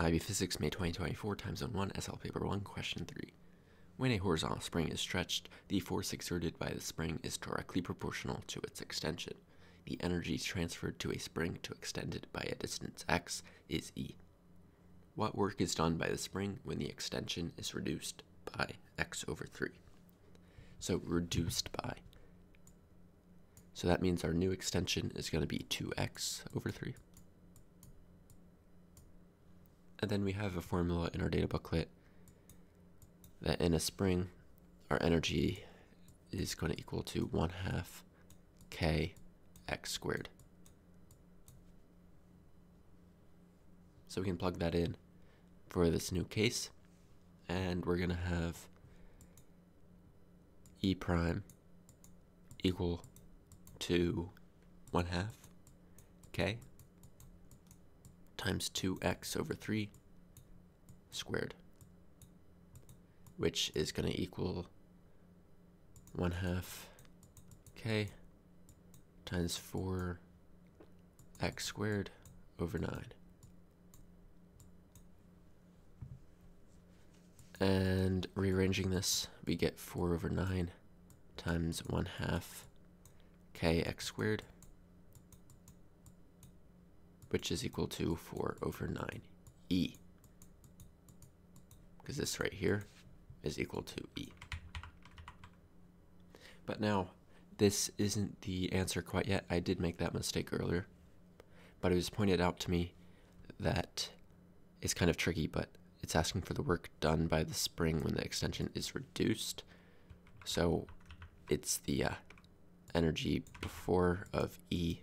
IB Physics, May 2024, Time Zone 1, SL Paper 1, Question 3. When a horizontal spring is stretched, the force exerted by the spring is directly proportional to its extension. The energy transferred to a spring to extend it by a distance x is E. What work is done by the spring when the extension is reduced by x over 3? So reduced by. So that means our new extension is going to be 2x over 3. And then we have a formula in our data booklet that in a spring, our energy is going to equal to 1 half k x squared. So we can plug that in for this new case, and we're going to have e prime equal to 1 half k times 2x over 3 squared, which is going to equal 1 half k times 4x squared over 9. And rearranging this, we get 4 over 9 times 1 half kx squared which is equal to 4 over 9e. Because this right here is equal to e. But now, this isn't the answer quite yet. I did make that mistake earlier. But it was pointed out to me that it's kind of tricky, but it's asking for the work done by the spring when the extension is reduced. So it's the uh, energy before of E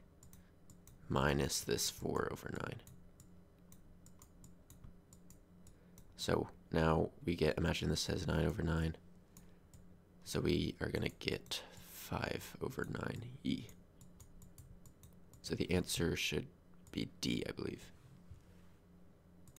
minus this 4 over 9. So now we get, imagine this says 9 over 9. So we are going to get 5 over 9e. So the answer should be D, I believe.